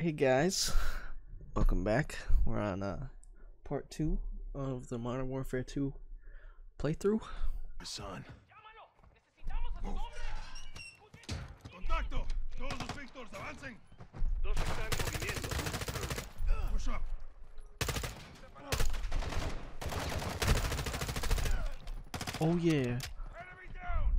Hey guys, welcome back. We're on uh, part two of the Modern Warfare 2 playthrough. Son. ¡Contacto! ¡Todos los Victors, avancen! Dos están en. Push up. Oh yeah. Enemy down!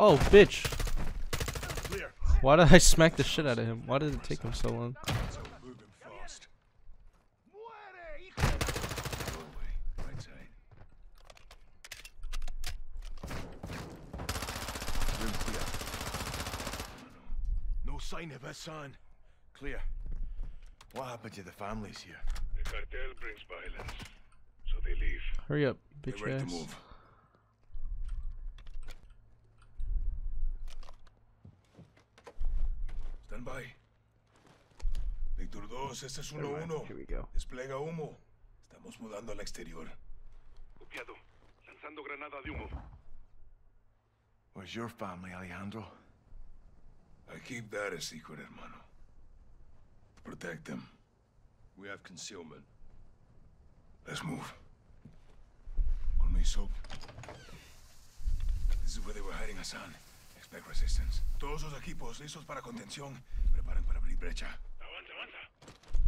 Oh bitch. Why did I smack the shit out of him? Why did it take him so long? So moving fast. Doorway, right side. Room clear. No sign of Hassan. Clear. What happened to the families here? The cartel brings violence, so they leave. Hurry up, Get bitch ready to ass. Stand by. Víctor 2, este es 1-1. Here we go. Desplega humo. Estamos mudando al exterior. Copiado. Lanzando granada de humo. Where's your family, Alejandro? I keep that a secret, hermano. Protect them. We have concealment. Let's move. On me, soap. This is where they were hiding Hassan. Expect resistance. Todos los equipos listos para contención. Preparen para abrir brecha. Avanza, avanza.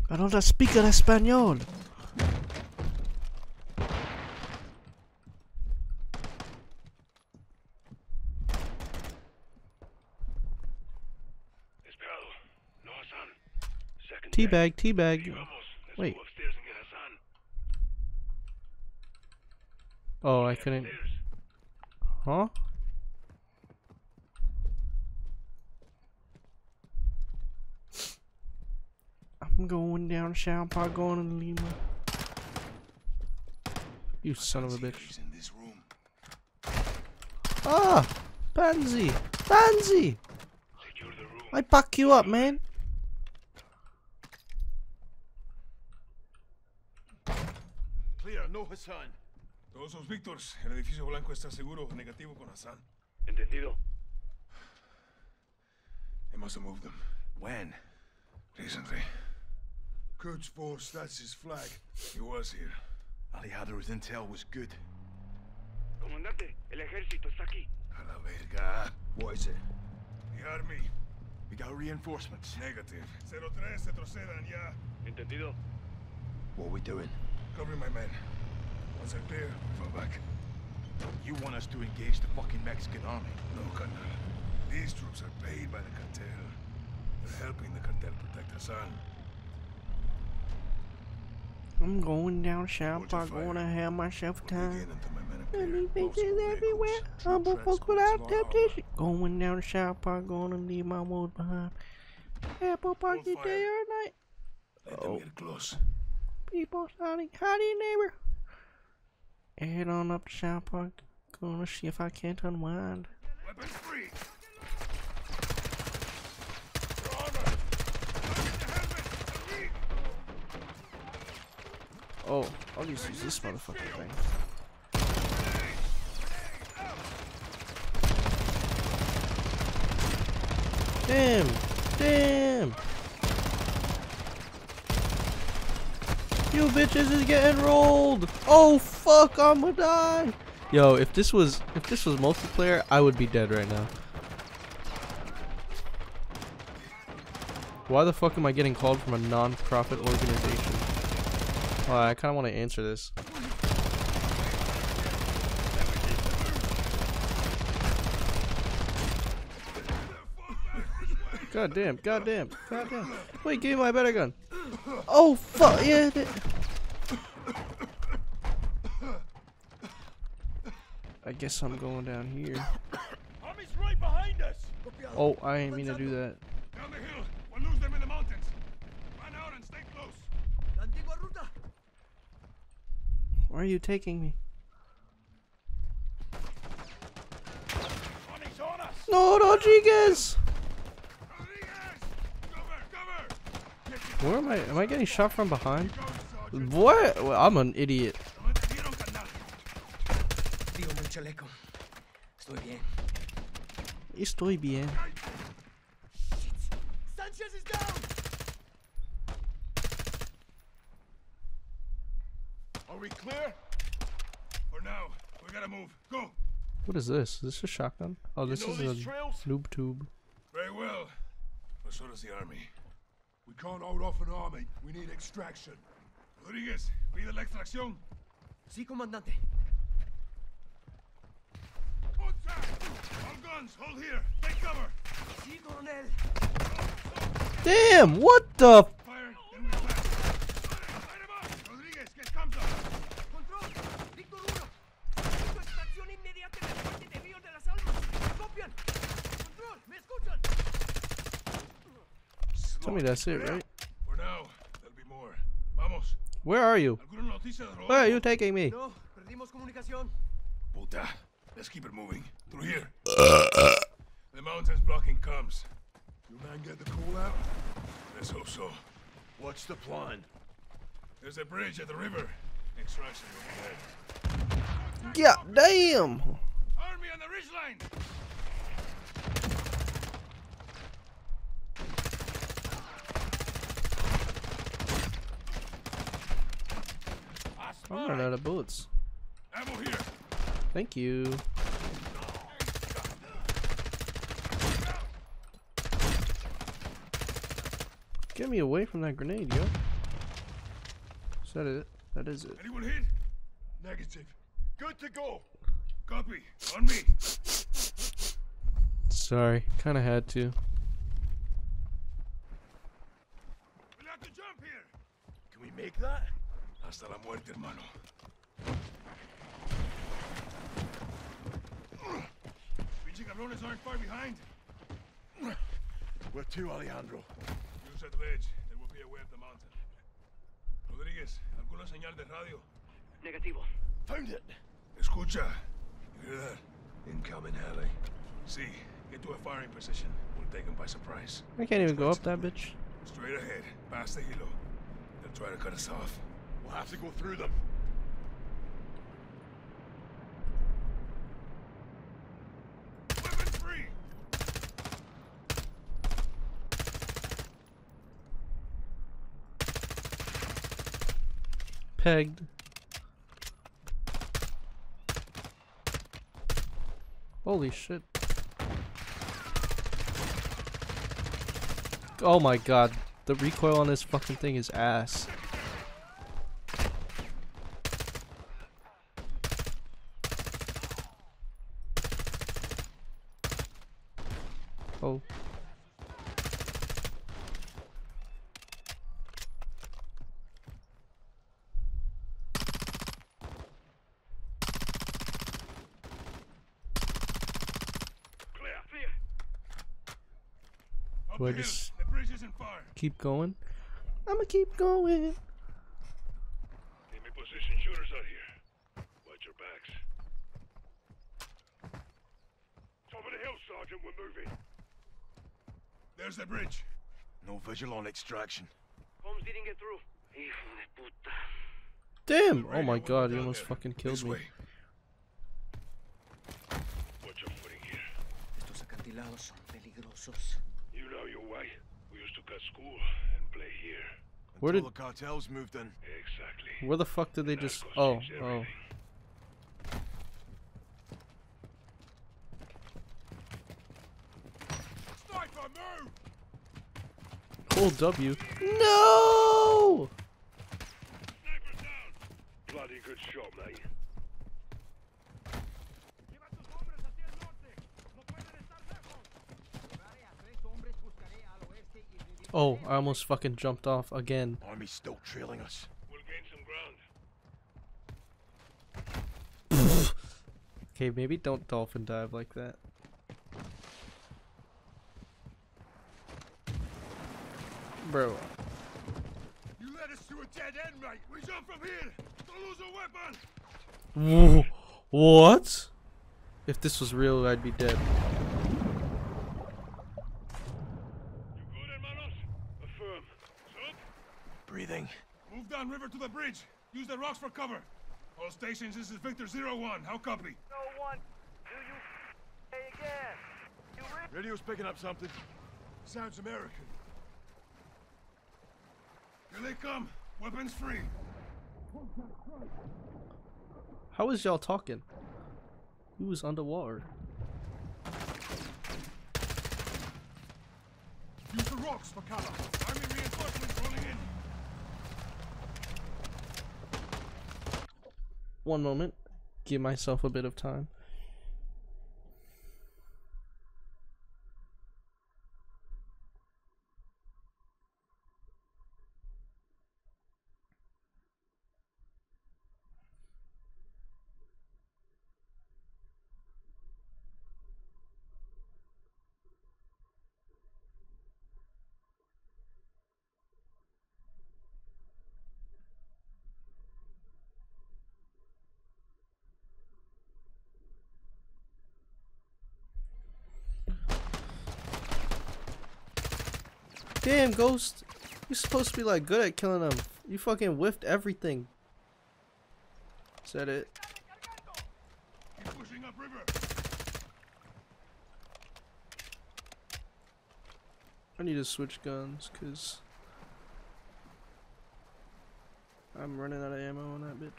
I don't speak el español. Esperado. No Hassan. Second Teabag, tag. teabag. Sí, vamos. Let's Wait. move upstairs and get Hassan. Oh, I couldn't. Upstairs. Huh? I'm going down South Park, going to Lima. You son of a bitch. In this room. Ah! Pansy! Pansy! Secure the room. I pack you up, man. Clear, no Hassan. Todos los Víctors. El edificio blanco está seguro. Negativo con Hassan. Entendido. They must have moved them. When? Recently. Quds Force, that's his flag. He was here. Alejandro's intel was good. Comandante, el ejército está aquí. A la verga. What is it? The army. We got reinforcements. Negative. 03, retrocedan ya. Entendido. What are we doing? Covering my men. Once they're clear, we fall back. You want us to engage the fucking Mexican army? No, Colonel. These troops are paid by the cartel. They're helping the cartel protect Hassan. I'm going down South Hold your Park, going to have myself a time. in until my men are Many bitches everywhere. I'm gonna fuck without temptation. Going down to South Park, gonna leave my wood behind. Apple Park Hold you fire. day or night. Let Oh. them get close. People shouting, howdy neighbor. Head on up to South Park. Gonna see if I can't unwind. Weapons free. Your armor. Target the helmet. Read. Oh, I'll just use this motherfucking thing. Damn! Damn! You bitches is getting rolled! Oh fuck, I'ma die! Yo, if this was if this was multiplayer, I would be dead right now. Why the fuck am I getting called from a non-profit organization? Well, I kind of want to answer this. God damn, god damn, god damn. Wait, give me my better gun. Oh, fuck, yeah. I guess I'm going down here. Right behind us. Oh, I ain't mean to do that. Down the hill. We'll lose them in the mountains. Run out and stay close. Where are you taking me? Army's on us. No, Rodriguez! Rodriguez! Cover, cover. Where am I? Am I getting shot from behind? What? I'm an idiot. No me entendieron, carnal. Dígame el chaleco. Estoy bien. Estoy bien. Sanchez is down! Are we clear? For now, we gotta move. Go. What is this? Is this a shotgun? Oh, this know is a trails? noob tube. Very well. But so does the army. We can't hold off an army. We need extraction. Rodriguez, pide la extracción. Sí, comandante. Contact! All guns, hold here. Take cover. Sí, coronel. Damn! What the? Fire, then we attack. Light him up! Rodriguez, get comes up. Control. Víctor 1. Necesito extracción inmediata en el puente de Río de las Almas. ¿Me copian? Control. ¿Me escuchan? Tell me that's it, right? For now, there'll be more. Vamos. Where are you? ¿Alguna noticia de Where are you taking me? No, perdimos comunicación. Puta. Let's keep it moving. Through here. Uh, uh. the mountain's blocking comms. Your man get the call out? Let's hope so. What's the plan? There's a bridge at the river. Extraction will be there. Yeah, damn! Army on the ridge line! I'm running out of bullets. Ammo here. Thank you. Get me away from that grenade, yo. Is that it? That is it. Anyone hit? Negative. Good to go. Copy. On me. Sorry, kinda had to. We'll have to jump here. Can we make that? Hasta la muerte, hermano. Pinche cabrones aren't far behind. Where to, Alejandro? Use that ledge. There will be a way up the mountain. Rodriguez, ¿alguna señal de radio? Negativo. Found it. Escucha. You hear that? Incoming alley. See, get to a firing position. We'll take them by surprise. I can't even go up that bitch. Straight ahead, past the hilo. They'll try to cut us off. We'll have to go through them. Pegged. Holy shit. Oh my god. The recoil on this fucking thing is ass. Oh. Clear. Clear. Up Do I the hill. just- The bridge isn't far. Keep going. I'ma keep going. Give me position shooters out here. Watch your backs. Top of the hill, Sergeant. We're moving. There's the bridge. No visual on extraction. Holmes didn't get through. Hijo de puta. Damn! Oh my god, he almost fucking killed me. Watch your footing here. Estos acantilados son peligrosos. You know your way. We used to cut school and play here. Where Until did- the cartels moved in. Exactly. Where the fuck did they just... Oh, oh. everything. Sniper, move! Hold W. No! Sniper's down. Bloody good shot, mate. Oh, I almost fucking jumped off again. Army's still trailing us. We'll gain some ground. Okay, maybe don't dolphin dive like that. Bro, You led us to a dead end, mate. We jump from here. Don't lose a weapon. Wh- What? If this was real, I'd be dead. You good, hermanos? Affirm. Up. Breathing. Move downriver to the bridge. Use the rocks for cover. All stations, this is Victor Zero One. How copy? No one. Do you? Radio's picking up something. Sounds American. Here they come. Weapons free. How is y'all talking? Who was underwater? Use the rocks for cover. Army reinforcements rolling in. One moment. Give myself a bit of time. Damn, Ghost. You're supposed to be like good at killing them. You fucking whiffed everything. Said it. Keep pushing upriver. I need to switch guns, cause I'm running out of ammo on that bitch.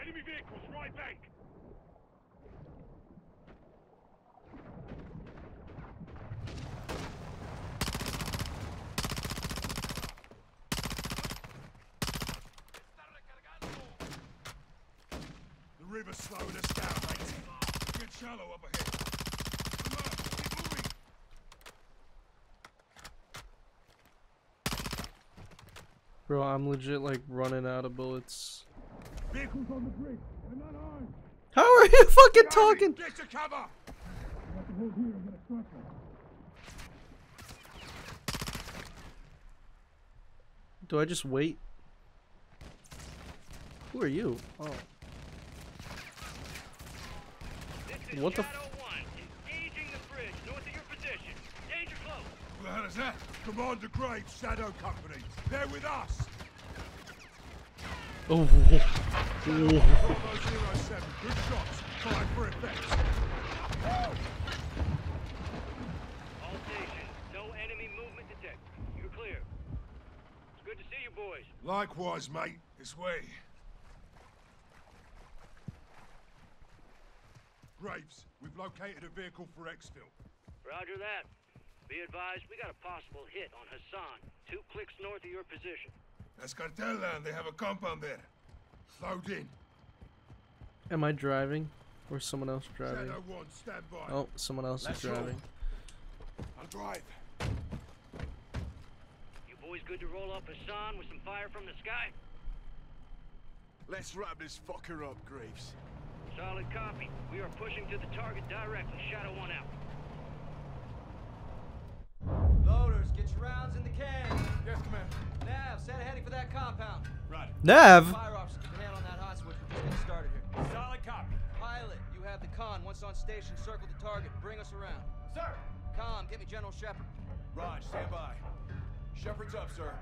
Enemy vehicles, right bank. The river's slowing us down, mate. Get shallow up ahead. Come on, keep moving. Bro, I'm legit like running out of bullets. Vehicles on the bridge. They're not armed. How are you fucking talking? Get to cover. Do I just wait? Who are you? Oh. This is What the f- Shadow 1, engaging the bridge north of your position. Danger close. Who the hell is that? Commander Graves, Shadow Company. They're with us. Oh. Bravo 07. Good This Fire for effect. All stations, no enemy movement detected. You're clear. It's good to see you boys. Likewise, mate. This way. Graves, we've located a vehicle for exfil. Roger that. Be advised, we got a possible hit on Hassan, two clicks north of your position. That's cartel land. They have a compound there. Load in. Am I driving? Or is someone else driving? Shadow 1, stand by. Oh, someone else is Let's roll. driving. I'll drive. You boys good to roll up Hassan with some fire from the sky? Let's wrap this fucker up, Graves. Solid copy. We are pushing to the target directly. Shadow 1 out. Loaders, get your rounds in the can. Yes, Commander. Nav, set heading for that compound. Right. Nav! Fire officer, keep an hand on that hot switch. We're just getting started here. Solid copy. Pilot, you have the con. Once on station, circle the target. Bring us around. Sir. Com, get me General Shepherd. Raj, stand by. Shepherd's up, sir.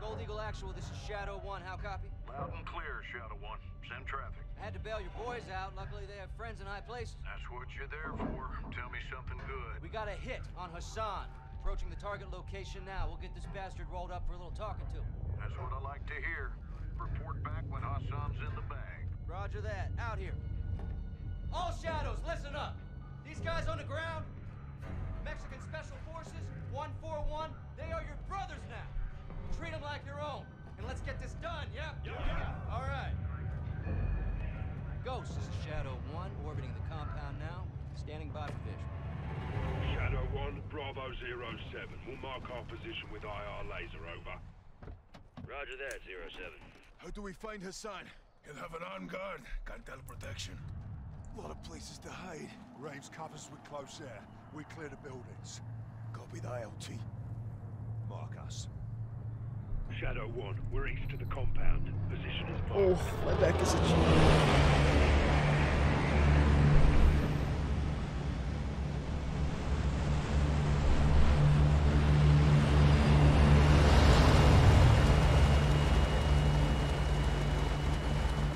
Gold Eagle Actual, this is Shadow 1. How copy? Loud and clear, Shadow 1. Send traffic. I had to bail your boys out. Luckily, they have friends in high places. That's what you're there for. Tell me something good. We got a hit on Hassan. Approaching the target location now. We'll get this bastard rolled up for a little talking to. That's what I like to hear. Report back when Hassan's in the bag. Roger that. Out here. All shadows, listen up. These guys on the ground, Mexican Special Forces, 141, they are your brothers now. Treat them like your own. And let's get this done, yeah? Yeah, yeah. All right. Ghost, this is Shadow 1, orbiting the compound now. Standing by for visual. Shadow 1, Bravo 07. We'll mark our position with IR laser over. Roger that, 07. How do we find Hassan? He'll have an armed guard. Cartel protection. A lot of places to hide. Graves covers with close air. We clear the buildings. Copy the ILT. Mark us. Shadow 1, we're east of the compound. Position is Oh, my back is itching.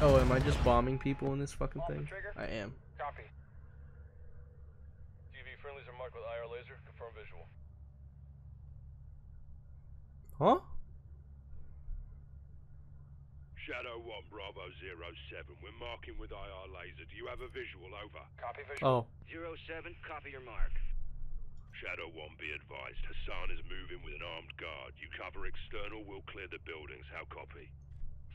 Oh, am I just bombing people in this fucking thing? I am. Copy. friendlies are marked with IR laser. Confirm visual. Huh? Shadow 1, Bravo 07. We're marking with IR laser. Do you have a visual? Over. Copy visual. Oh. Zero 07, copy your mark. Shadow 1, be advised. Hassan is moving with an armed guard. You cover external, we'll clear the buildings. How copy?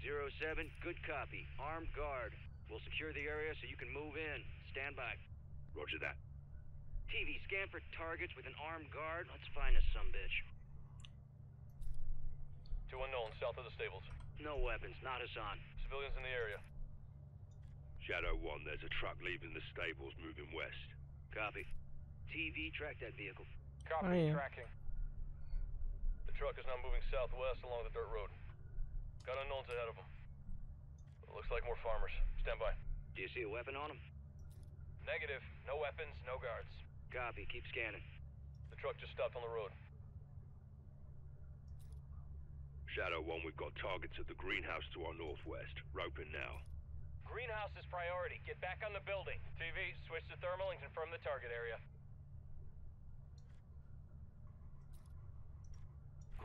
Zero 07, good copy. Armed guard. We'll secure the area so you can move in. Stand by. Roger that. TV, scan for targets with an armed guard. Let's find us some bitch. Two unknowns south of the stables. No weapons, not Hassan. Civilians in the area. Shadow 1, there's a truck leaving the stables moving west. Copy. TV, track that vehicle. Copy. Oh, yeah. Tracking. The truck is now moving southwest along the dirt road. Got unknowns ahead of them. Looks like more farmers. Stand by. Do you see a weapon on them? Negative. No weapons, no guards. Copy, keep scanning. The truck just stopped on the road. Shadow 1, we've got targets at the greenhouse to our northwest. Roping now. Greenhouse is priority. Get back on the building. TV, switch to thermal and confirm the target area.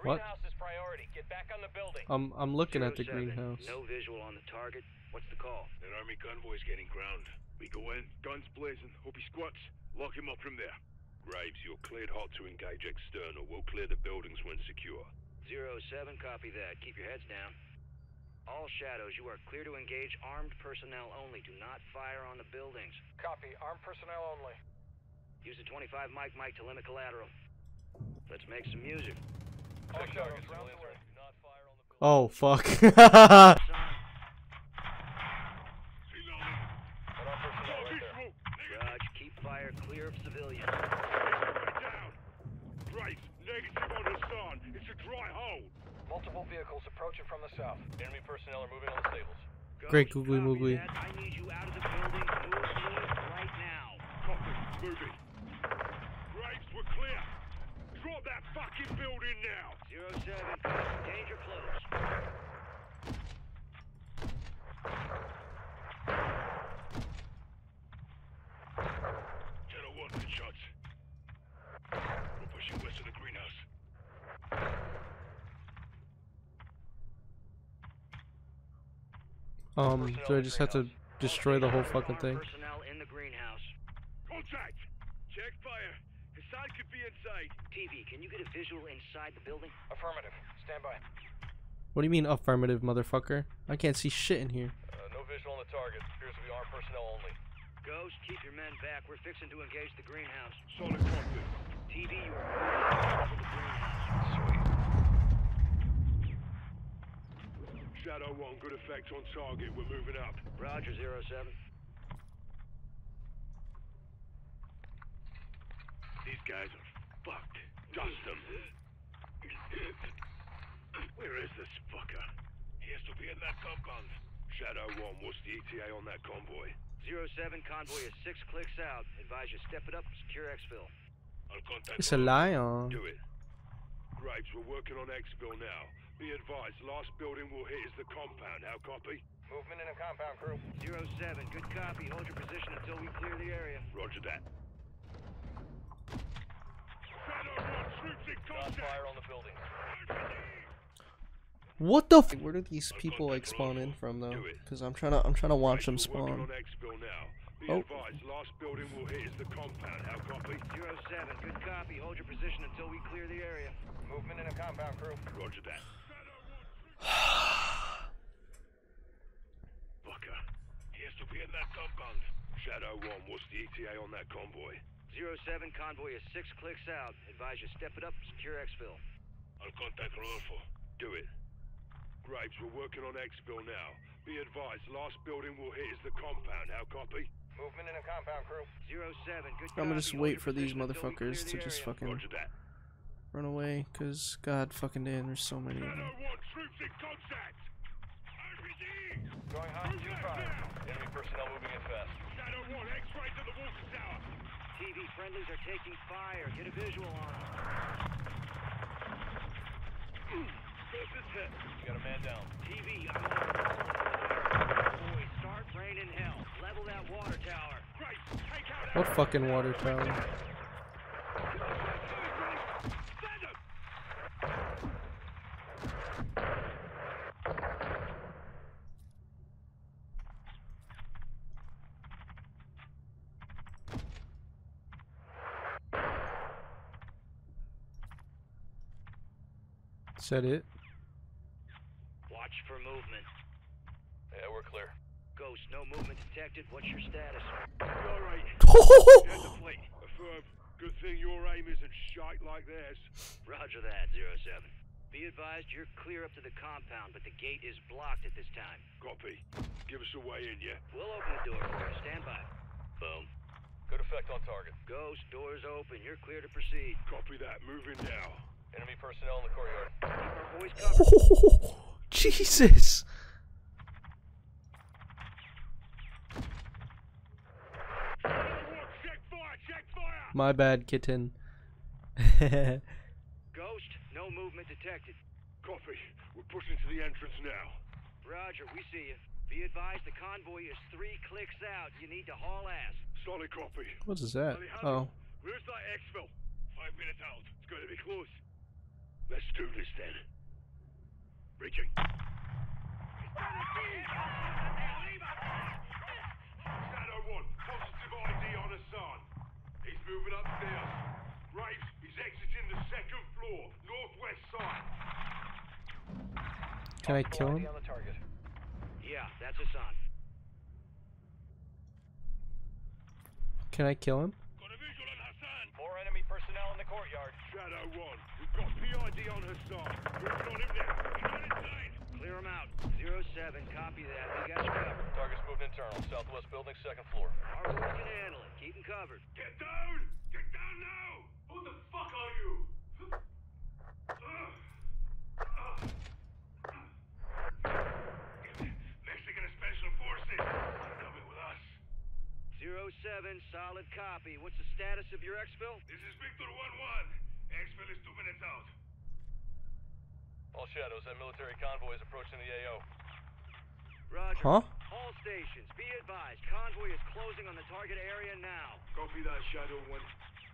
What? Greenhouse is priority. Get back on the building. I'm I'm looking at the 07, greenhouse. No visual on the target. What's the call? That army convoy's getting ground. We go in, guns blazing, hope he squats, lock him up from there. Graves, you're cleared hot to engage external. We'll clear the buildings when secure. Zero 07, copy that. Keep your heads down. All shadows, you are clear to engage armed personnel only. Do not fire on the buildings. Copy. Armed personnel only. Use the 25 mike mike to limit collateral. Let's make some music. All targets, civilians are. Do not fire on the building. Oh fuck. Hassan, Got armed personnel right there. Raj, keep fire clear of civilians. Down! Graves, negative on Hassan. It's a dry hole. Multiple vehicles approaching from the south. Enemy personnel are moving on the stables. Great Ghost, googly moogly. I need you out of the building. Right now. Copy, moving. Graves, we're clear. Drop that fucking building now. Zero 07, danger close. Shadow 1, good shots. We're pushing west of the greenhouse. Um, do I just have to destroy the whole fucking thing? Personnel in the greenhouse. Contact! Check fire. Hassan could be inside. TV, can you get a visual inside the building? Affirmative. Stand by. What do you mean affirmative, motherfucker? I can't see shit in here. Uh, no visual on the target. Appears to be armed personnel only. Ghost, keep your men back. We're fixing to engage the greenhouse. Solid contact. TV, you are the greenhouse. Shadow 1, good effect on target. We're moving up. Roger, zero 07. These guys are fucked. Dust them. Where is this fucker? He has to be in that compound. Shadow 1, what's the ETA on that convoy? Zero 07, convoy is six clicks out. Advise you step it up, secure exfil. I'll contact It's a Roland. lion. Do it. Graves, we're working on exfil now. Be advised, last building we'll hit is the compound. How copy? Movement in a compound crew. Zero 07, good copy. Hold your position until we clear the area. Roger that. Shadow 1, troops in Do not contact! fire on the building. What the? F- Where do these people like spawn in from though? Cause I'm trying to I'm trying to watch them Graves, we're working spawn. on exfil now. Be Oh. advised, last building we'll hit is the compound. How copy? Zero 07, good copy. Hold your position until we clear the area. Movement in a compound crew. Roger that. Fucker. He has to be in that compound. Shadow 1, what's the ETA on that convoy? Zero 07, convoy is six clicks out. Advise you step it up, secure exfil. I'll contact Rodolfo. Do it. Graves, we're working on exfil now. Be advised, last building we'll hit is the compound. How copy? Movement in a compound crew. Zero 07, good I'm gonna just Hold wait for these position until motherfuckers to the just fucking Roger that. Run away. Cause god fucking damn, there's so many of them. 1, troops in contact! RPG! Going hot. 2-5. Enemy personnel moving in fast. Shadow 1, X-ray to the water tower! TV friendlies are taking fire. Get a visual on them. First is hit. You got a man down. TV, I'm on. Boys, start raining hell. Level that water tower. Graves, take out What fucking water tower? Said it. Watch for movement. Yeah, we're clear. Ghost, no movement detected. What's your status? Alright. There's the plate. Affirm. Good thing your aim isn't shite like theirs. Roger that, Zero Seven. Be advised, you're clear up to the compound, but the gate is blocked at this time. Copy. Give us a way in, yeah? We'll open the door for you. Stand by. Boom. Good effect on target. Ghost, doors open. You're clear to proceed. Copy that. Moving now. Enemy personnel in the courtyard. Keep our boys covered. Jesus. Check fire! Check fire! My bad, kitten. Ghost, no movement detected. Copy. We're pushing to the entrance now. Roger, we see you. Be advised, the convoy is three clicks out. You need to haul ass. Solid copy. what is that? Alejandro, Oh. Where's that exfil? Five minutes out. It's going to be close. Let's do this then. Reaching. Shadow 1, positive ID on Hassan. He's moving upstairs. Graves, he's exiting the second floor, northwest side. Can I kill him? on the target. Yeah, that's Hassan. Can I kill him? Got a visual on Hassan. More enemy personnel in the courtyard. Shadow 1, we've got PID on Hassan. Moving on him now. He's on inside. Clear him out. Zero Seven, copy that. We got you covered. Target's moved internal. Southwest building, second floor. Our boys can handle it. Keep him covered. Get down! Get down now! Who the fuck are you? Mexican Special Forces, coming with us. Zero Seven, solid copy. What's the status of your exfil? This is Victor 1-1. Exfil is two minutes out. All shadows, that military convoy is approaching the AO. Roger. Huh? All stations, be advised. Convoy is closing on the target area now. Copy that, Shadow 1.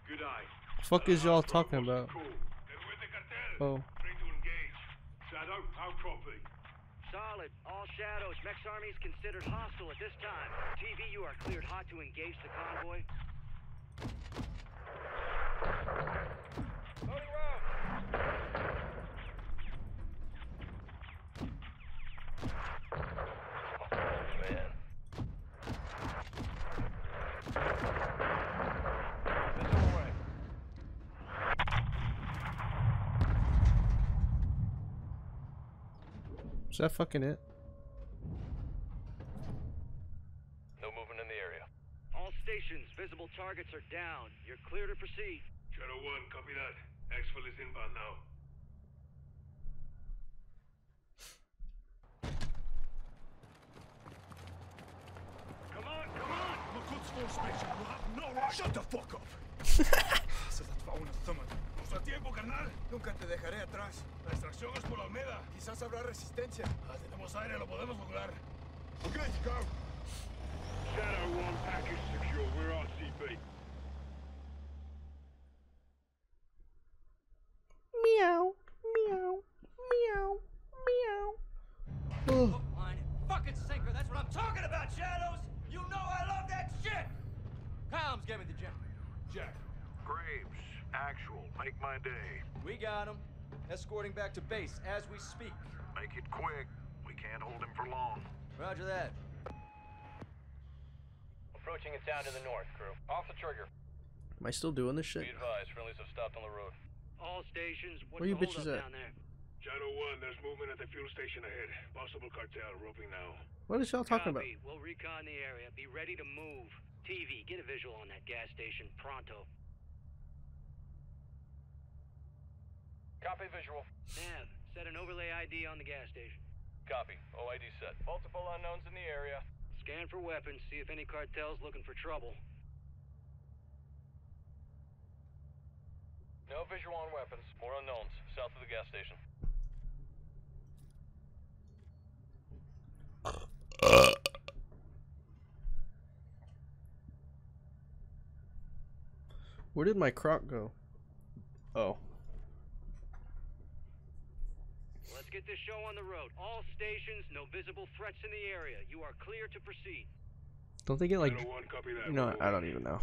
Good eye. The Fuck is y'all talking about? Cool. They're with the cartel. Oh. Free to engage. Shadow, how copy? Solid. All shadows. Mex Army is considered hostile at this time. TV, you are cleared hot to engage the convoy. Loading round. Man. Missile away. Is that fucking it? No movement in the area. All stations, visible targets are down. You're clear to proceed. Shadow 1, copy that. Exfil is inbound now. Come on, come on! I'm a Special. You have no right. Shut the fuck up. tiempo, carnal. Nunca te dejaré atrás. La extracción es por la Almeda. Quizás habrá resistencia. Ah, tenemos aire, lo podemos lograr. Okay, go. Shadow 1, package secure. We're RCB. Meow. Meow. Meow. Meow. Hook, line, fucking sinker. That's what I'm talking about, Shadows. You know I love that shit. Comms, give me the gem. Jack. Graves, actual, make my day. We got him. Escorting back to base as we speak. Make it quick. We can't hold him for long. Roger that. Approaching a town to the north, crew. Off the trigger. Am I still doing this Be shit? advised, friendlies have stopped on the road. All stations, what's Where you bitches at? down there? Shadow 1, there's movement at the fuel station ahead. Possible cartel roping now. What is y'all talking about? We'll recon the area. Be ready to move. TV, get a visual on that gas station. Pronto. Copy visual. Nav, set an overlay ID on the gas station. Copy. OID set. Multiple unknowns in the area. Scan for weapons, see if any cartel's looking for trouble. No visual on weapons. More unknowns. South of the gas station. Where did my croc go? Oh. Get this show on the road. All stations, no visible threats in the area. You are clear to proceed. Don't they get like No. I don't even know.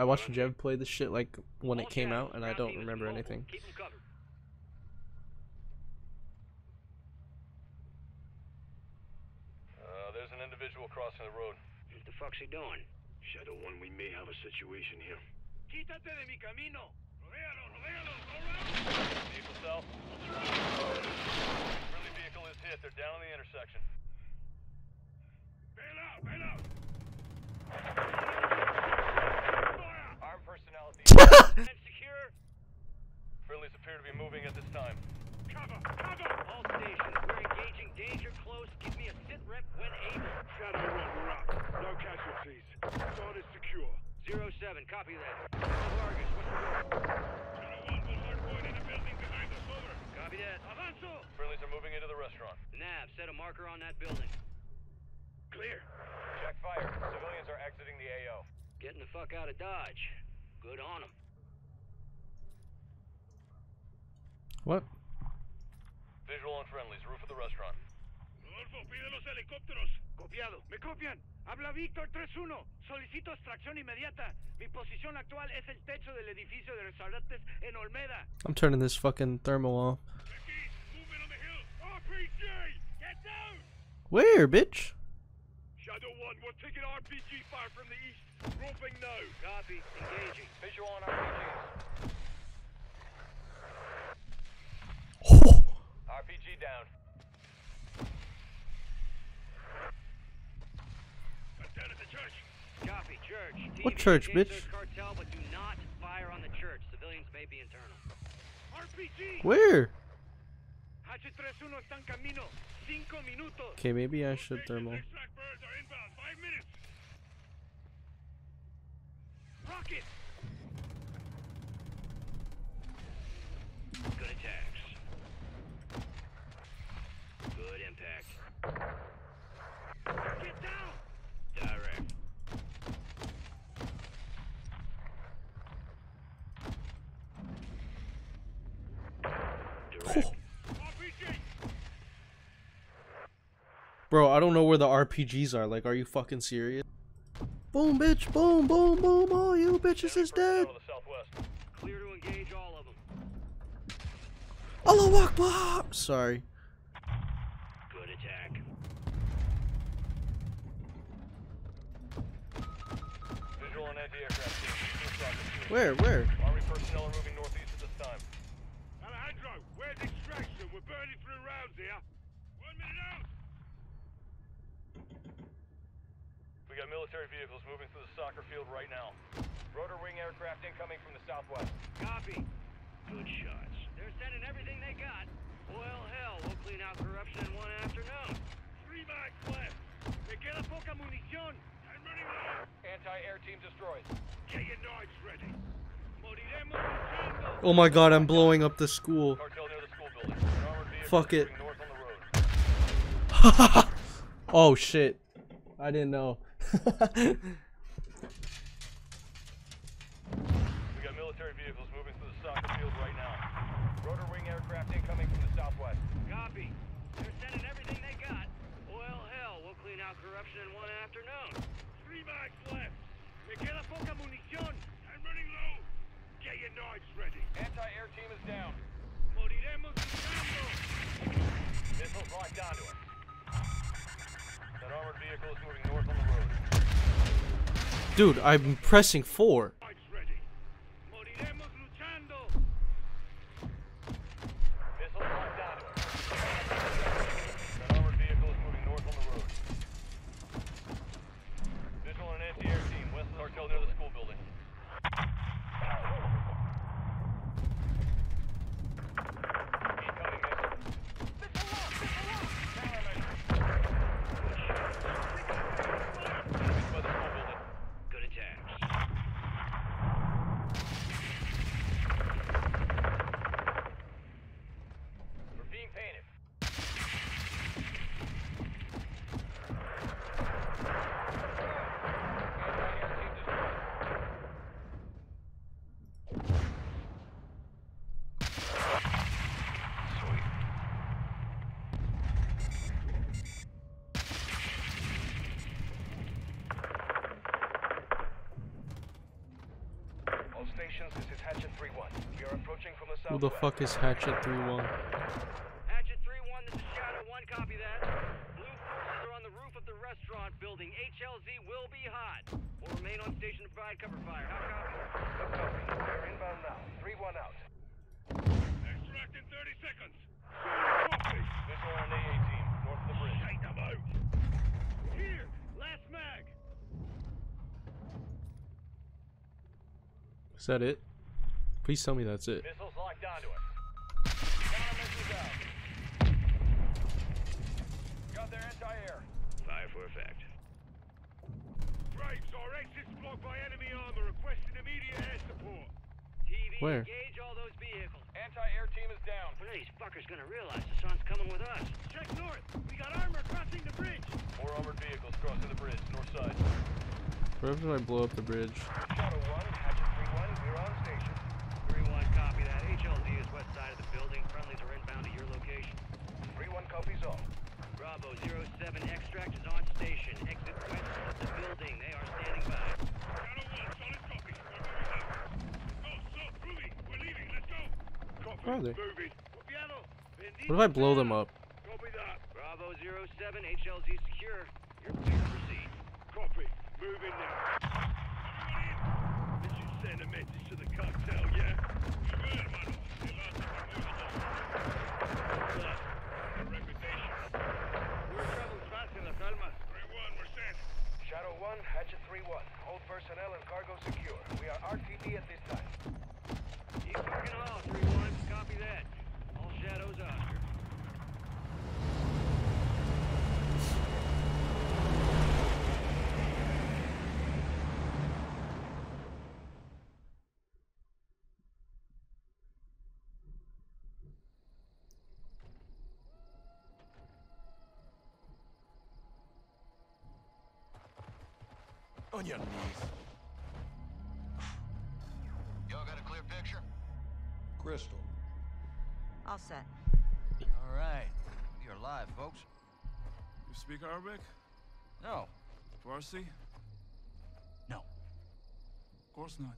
I watched Jeb play this shit like when it came out, and I don't remember anything. Uh, there's an individual crossing the road. What the fuck's he doing? Shadow One, we may have a situation here. Quítate de mi camino. Rodealo, rodealo, vehicle is. They're down on the intersection. Bail out, bail out. Armed personnel at the And secure. Friendlies appear to be moving at this time. Cover, cover. All stations, we're engaging danger close. Give me a sit rep when able. Shadow 1, we're up. No casualties. Zone is secure. Zero seven, copy that. Vargas, what's the word? Shadow 1, one hard point in the building behind us. Over. Copy that. Avanzo. Friendlies are moving into the restaurant. Nav, set a marker on that building. Clear. Check fire. Civilians are exiting the AO. Getting the fuck out of Dodge. Good on them. What? Visual on friendlies. Roof of the restaurant. Rodolfo, pide los helicópteros. Copiado. ¿Me copian? Habla Víctor 3-1. Solicito extracción inmediata. Mi posición actual es el techo del edificio de restaurantes en Olmeda. I'm turning this fucking thermal off. On the hill. RPG, get down. Where, bitch? Shadow 1, we're taking RPG fire from the east. Roping now. Copy. Engaging. Visual on RPGs. Oh, RPG down. I'm down at the church. Copy. Church. What church, bitch? Cartel, but do not fire on the church. Civilians may be internal. RPG. where? H31 está en camino. Cinco minutos. Okay, maybe I should thermal. Extract birds are inbound. Five minutes. Rocket. Good attacks. Good impact. Get down. Direct. Direct. RPG. Bro, I don't know where the RPGs are. Like, are you fucking serious? Boom, bitch. Boom, boom, boom. All you bitches is dead. To. Clear to engage all of them. Allah Akbar. Sorry. Good attack. Visual on anti-aircraft team. East rocket fuel. Where, where? Army personnel are moving northeast at this time. Alejandro, where's extraction? We're burning through rounds here. One minute out. We got military vehicles moving through the soccer field right now. Rotor wing aircraft incoming from the southwest. Copy. Good shots. They're sending everything they got. Well, hell, we'll clean out corruption in one afternoon. Three mags left. Me queda poca munición. I'm running low. Anti-air team destroyed. Get your knives ready. Moriremos luchando. Oh my god, I'm blowing up the school. The school building. An armored vehicle Fuck it. moving north on the road. oh shit. I didn't know. We got military vehicles moving through the soccer field right now. Rotor wing aircraft incoming from the southwest. Copy. They're sending everything they got. Well, hell, we'll clean out corruption in one afternoon. Three mags left. Me queda poca munición. I'm running low. Get your knives ready. Anti-air team is down. Moriremos luchando. Missiles locked onto it. That armored vehicle is moving north on the road. Dude, I'm pressing 4. Who the fuck is Hatchet 3-1? Hatchet 3-1, this is Shadow 1, copy that. Blue forces are on the roof of the restaurant building. HLZ will be hot. We'll remain on station to provide cover fire. How copy? No copy. They're inbound now. 3-1 out. Extract in 30 seconds. Copy. Missile on A-18, north of the bridge. Take them out. Here, last mag. Is that it? Please tell me that's it. Missiles locked onto us. Countermeasures out. Got their anti-air. Fire for effect. Graves, our exit's blocked by enemy armor. Requesting immediate air support. TV, Where? engage all those vehicles. Anti-air team is down. When are these fuckers gonna realize the sun's coming with us? Check north. We got armor crossing the bridge. Four armored vehicles crossing the bridge, north side. Where do I blow up the bridge? Shadow 1, Hatchet 3-1, we're on station. 3-1, copy that. HLZ is west side of the building. Friendlies are inbound to your location. 3-1 copies all. Bravo 07, extract is on station. Exit west of the building. They are standing by. Shadow 1, solid copy. We're moving out. Go, stop, Ruby. We're leaving. Let's go. Copy. Where are they? What if I blow them up? Copy that. Bravo 07, HLZ secure. You're clear to proceed. Copy. Moving now. Did you send a message to the cartel, yeah? Muy bien, hermano. El alto, muy Plus, a reputation. We're traveling fast in Las Almas. 3-1, we're set. Shadow 1, Hatchet 3-1. Hold personnel and cargo secure. We are RTB at this time. Speak Arabic? No. Farsi? No. Of course not.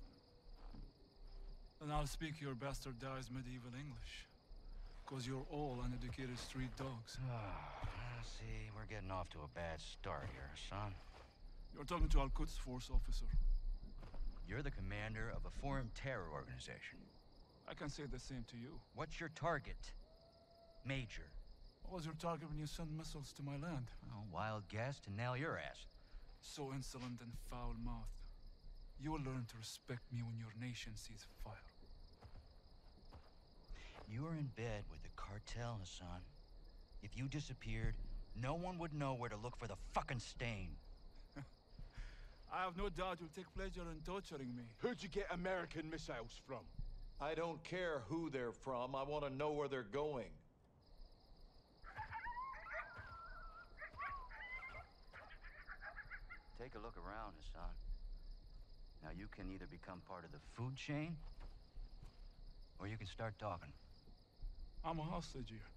Then I'll speak your bastardized medieval English. Because you're all uneducated street dogs. Ah, see, we're getting off to a bad start here, son. You're talking to Al-Quds force officer. You're the commander of a foreign terror organization. I can say the same to you. What's your target? Major. What was your target when you sent missiles to my land? Oh, wild guess to nail your ass. So insolent and foul-mouthed. You will learn to respect me when your nation sees fire. You are in bed with the cartel, Hassan. If you disappeared, no one would know where to look for the fucking stain. I have no doubt you'll take pleasure in torturing me. Who'd you get American missiles from? I don't care who they're from. I want to know where they're going. Take a look around, Hassan. Now you can either become part of the food chain, or you can start talking. I'm a hostage here.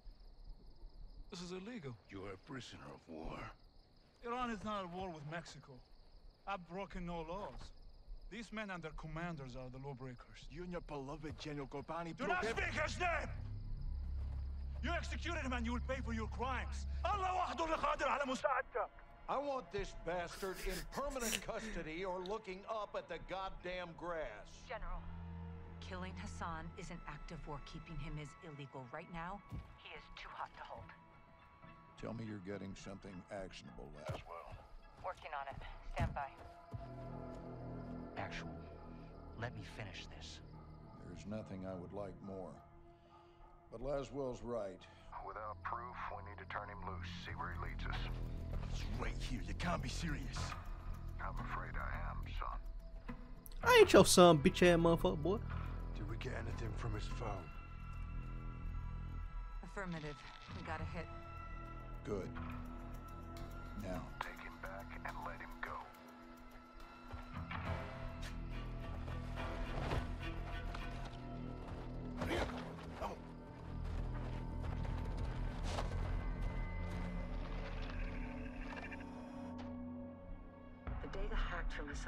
This is illegal. You are a prisoner of war. Iran is not at war with Mexico. I've broken no laws. These men and their commanders are the lawbreakers. You and your beloved General Ghorbrani Do not speak his name! You executed him and you will pay for your crimes. Allah al-Qadir ala. I want this bastard in permanent custody or looking up at the goddamn grass. General, killing Hassan is an act of war. Keeping him is illegal. Right now, he is too hot to hold. Tell me you're getting something actionable as well. Working on it. Stand by. Actual. Let me finish this. There's nothing I would like more. But Laswell's right. Without proof, we need to turn him loose, see where he leads us. It's right here. You can't be serious. I'm afraid I am, son. I ain't your son, bitch ass motherfucker, boy. Did we get anything from his phone? Affirmative. We got a hit. Good. Now,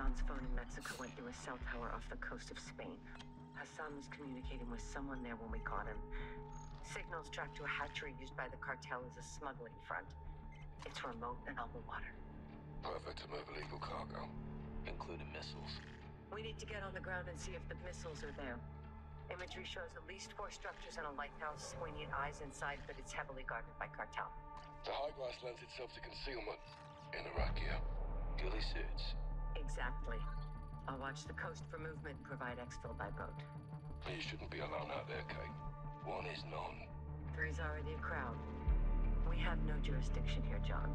Hassan's phone in Mexico went through a cell tower off the coast of Spain. Hassan was communicating with someone there when we caught him. Signals tracked to a hatchery used by the cartel as a smuggling front. It's remote and on the water. perfect to move illegal cargo. Including missiles. We need to get on the ground and see if the missiles are there. Imagery shows at least four structures and a lighthouse. We need eyes inside, but it's heavily guarded by cartel. The high glass lends itself to concealment. In yeah. Ghillie suits. Exactly. I'll watch the coast for movement and provide exfil by boat. You shouldn't be alone out there, Kate. One is none. Three's already a crowd. We have no jurisdiction here, John.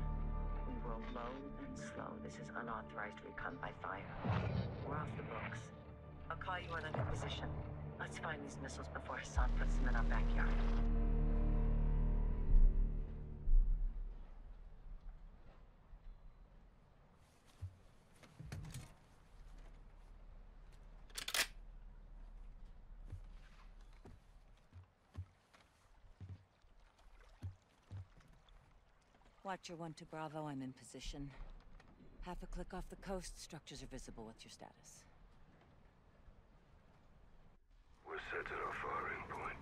We roll low and slow. This is unauthorized recon by fire. We're off the books. I'll call you on I'm position. Let's find these missiles before Hassan puts them in our backyard. Watcher 1 to Bravo, I'm in position. Half a click off the coast, structures are visible. What's your status? We're set at our firing point.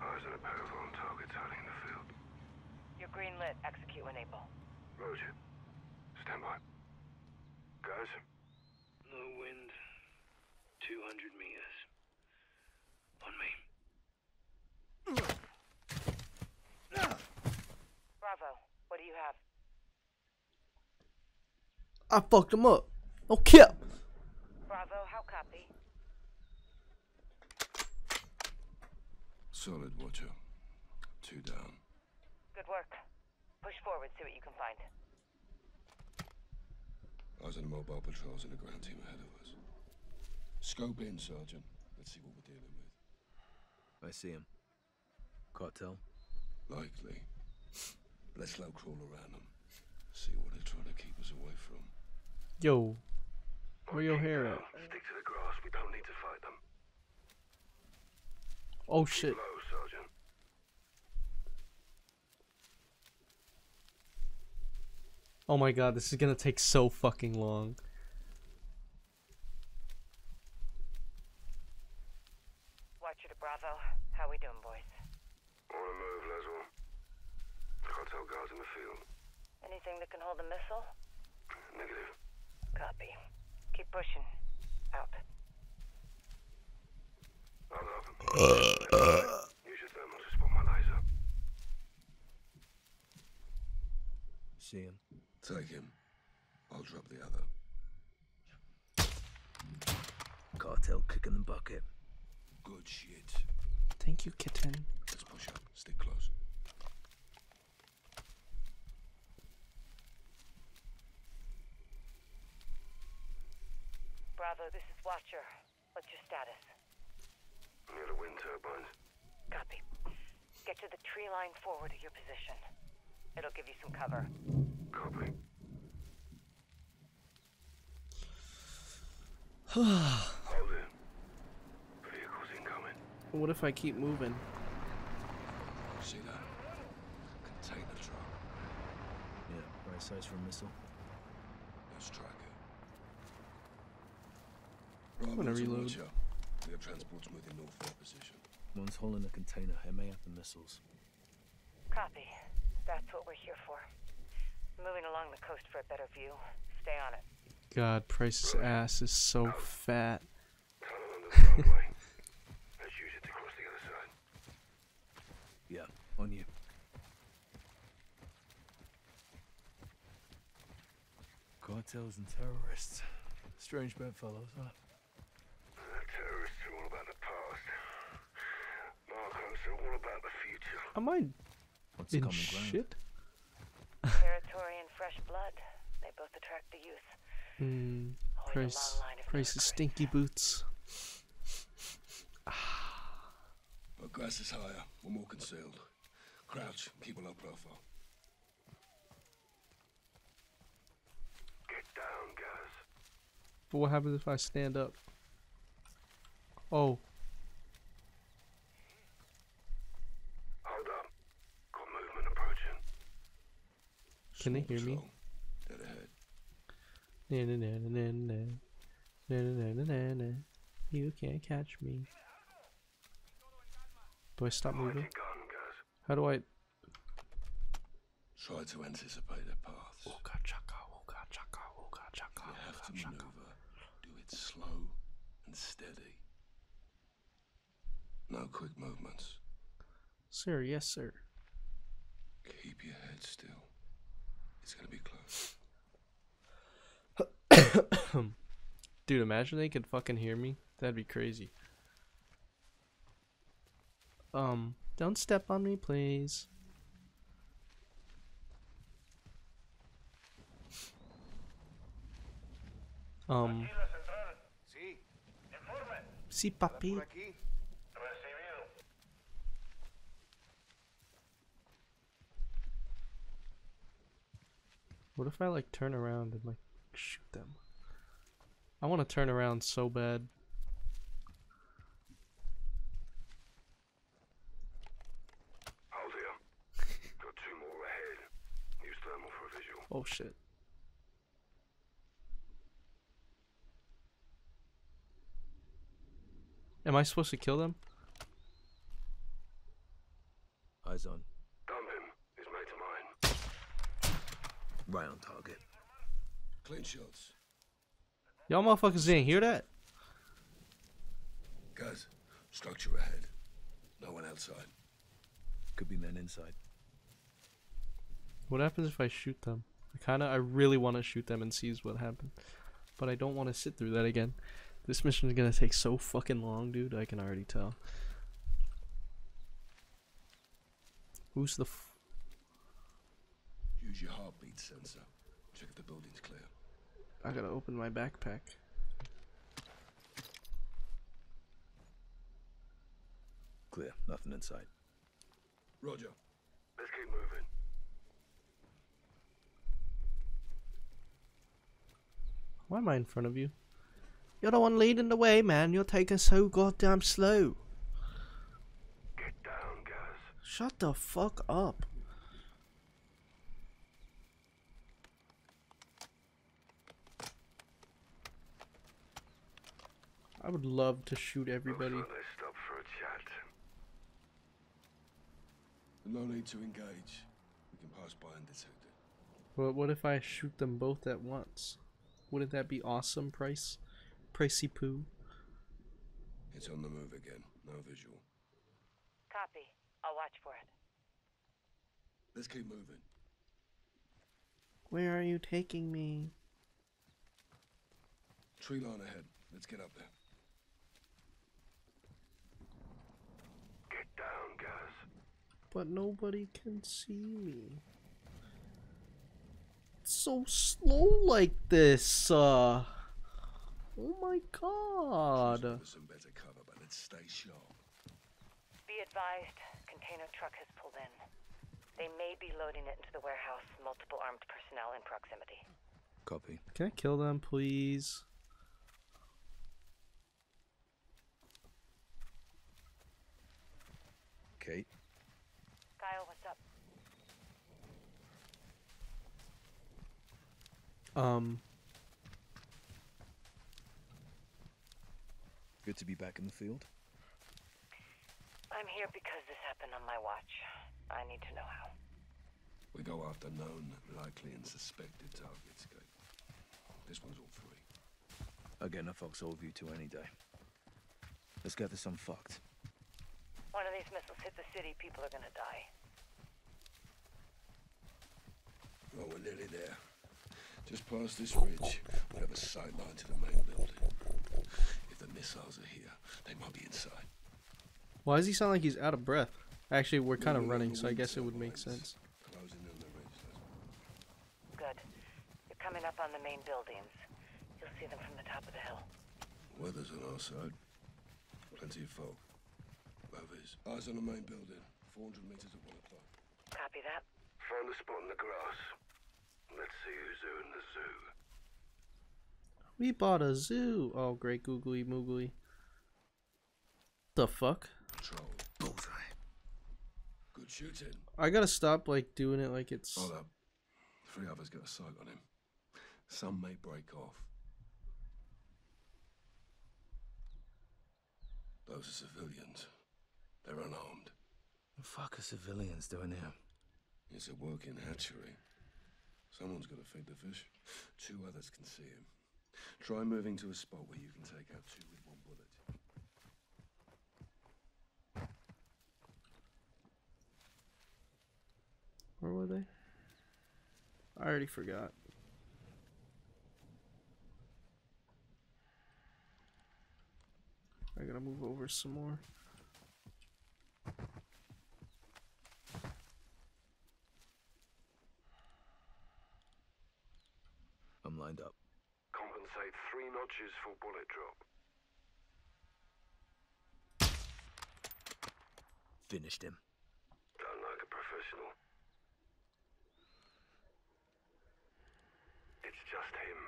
Eyes on a pair of armed targets hiding in the field. You're green lit. Execute when able. Roger. Stand by. Guys? Low wind. 200 meters. On me. Bravo, what do you have? I fucked him up. No cap. Bravo, how copy? Solid, Watcher. Two down. Good work. Push forward, see what you can find. Eyes on the mobile patrols and the ground team ahead of us. Scope in, Sergeant. Let's see what we're dealing with. I see him. Cartel? Likely. Let's slow crawl around them. See what they're trying to keep us away from. Yo, where your hair at? Stick to the grass. We don't need to fight them. Oh shit. Low, Sergeant. Oh my god, this is gonna take so fucking long. Watcher to Bravo. How we doing, boys? On the move, Laswell. Cartel guards in the field. Anything that can hold a missile? Negative. Copy. Keep pushing. Out. I'll have. Uh, uh. Use your thermal to spot my laser. See him. Take him. I'll drop the other. Cartel kicking the bucket. Good shit. Thank you, kitten. Let's push up. Stick close. Bravo, this is Watcher. What's your status? Near the wind turbines. Copy. Get to the tree line forward of your position. It'll give you some cover. Copy. Hold it. Vehicles incoming. what if I keep moving? See that? Container truck. Yeah, right size for a missile. Let's track it. I'm gonna reload. Watcher. We have transports moving north for our position. One's holding a container. It may have the missiles. Copy. That's what we're here for. Moving along the coast for a better view. Stay on it. God, Price's ass is so fat. Tunnel the runway. Let's use it to cross the other side. Yeah, on you. Cartels and terrorists. Strange bedfellows, huh? Terrorists are all about the past. Narcos are all about the future. Am I What's the in common shit? Territory and fresh blood. They both attract the youth. Hmm. Always a Price. long of Price's stinky boots. But grass is higher. We're more concealed. Crouch. Keep a low profile. Get down, guys. But what happens if I stand up? Oh. Hold up. Got movement approaching. Can they hear me? Dead ahead. Na na na na na na. Na na na na na. You can't catch me. Do I stop moving? How do I? Try to anticipate their paths. Chaka, chaka, chaka, chaka. No quick movements. Sir, yes, sir. Keep your head still. It's gonna be close. Dude, imagine they could fucking hear me. That'd be crazy. Um, don't step on me, please. Um, Sí, sí, papi. por aquí. What if I like turn around and like shoot them? I want to turn around so bad. Hold here. Got two more ahead. Use thermal for a visual. Oh shit. Am I supposed to kill them? Eyes on. Dump him. He's mate of mine. Right on target. Clean shots. Y'all motherfuckers didn't hear that? Guys, structure ahead. No one outside. Could be men inside. What happens if I shoot them? I kinda, I really want to shoot them and see what happens. But I don't want to sit through that again. This mission is gonna take so fucking long, dude. I can already tell. Who's the f- Use your heartbeat sensor. Check if the building's clear. I gotta open my backpack. Clear. Nothing inside. Roger. Let's keep moving. Why am I in front of you? You're the one leading the way, man. You're taking so goddamn slow. Get down, Gaz. Shut the fuck up. I would love to shoot everybody. Looks like they stopped for a chat. No need to engage. We can pass by undetected. But what if I shoot them both at once? Wouldn't that be awesome, Price? Pricey poo. It's on the move again. No visual. Copy. I'll watch for it. Let's keep moving. Where are you taking me? Tree line ahead. Let's get up there. Get down, Gaz. But nobody can see me. It's so slow like this, uh. Oh my god. Some better cover, but let's stay sharp. Be advised, container truck has pulled in. They may be loading it into the warehouse. Multiple armed personnel in proximity. Copy. Can I kill them, please? Kate. Kyle, what's up? Um, Good to be back in the field. I'm here because this happened on my watch. I need to know how. We go after known, likely, and suspected targets, Kate. This one's all three. I'll get in a foxhole view to any day. Let's get this unfucked. One of these missiles hit the city, people are gonna die. Well, we're nearly there. Just past this ridge, we have a sight line to the main building. If the missiles are here, they might be inside. why does he sound like he's out of breath? Actually, we're kind of Moving running, so I guess it would make sense. Closing in the ridge. Good. You're coming up on the main buildings. You'll see them from the top of the hill. Weather's on our side. Plenty of fog. Rovers. Eyes on the main building. 400 meters at one o'clock. Copy that. Found a spot in the grass. Let's see who's who in the zoo. We bought a zoo. Oh, great googly moogly. The fuck? Control. Bullseye. Good shooting. I gotta stop like doing it like it's. Hold up. Three others got a sight on him. Some may break off. Those are civilians. They're unarmed. The fuck are civilians doing here? It's a working hatchery. Someone's got to feed the fish. Two others can see him. Try moving to a spot where you can take out two with one bullet. Where were they? I already forgot. I gotta move over some more. Lined up. Compensate three notches for bullet drop. Finished him. Done like a professional. It's just him.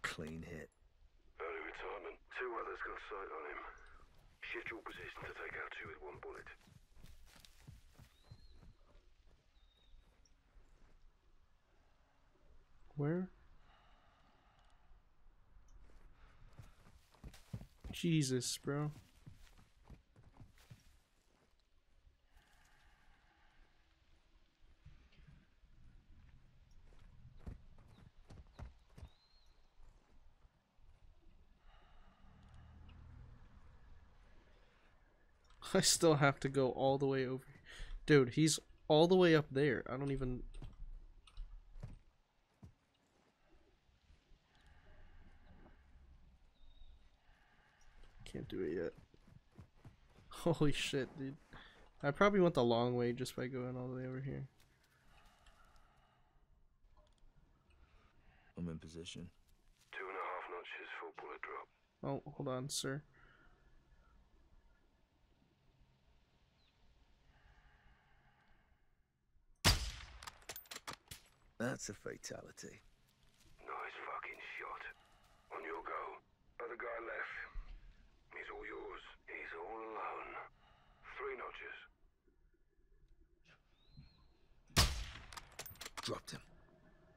Clean hit. Early retirement. Two others got sight on him. Shift your position to take out two with one bullet. Where? Jesus, bro. I still have to go all the way over. Dude, he's all the way up there. I don't even Can't do it yet. Holy shit, dude. I probably went the long way just by going all the way over here. I'm in position. Two and a half notches for bullet drop. Oh, hold on, sir. That's a fatality. Nice fucking shot. On your go. Other guy left. He's all yours. He's all alone. Dropped him.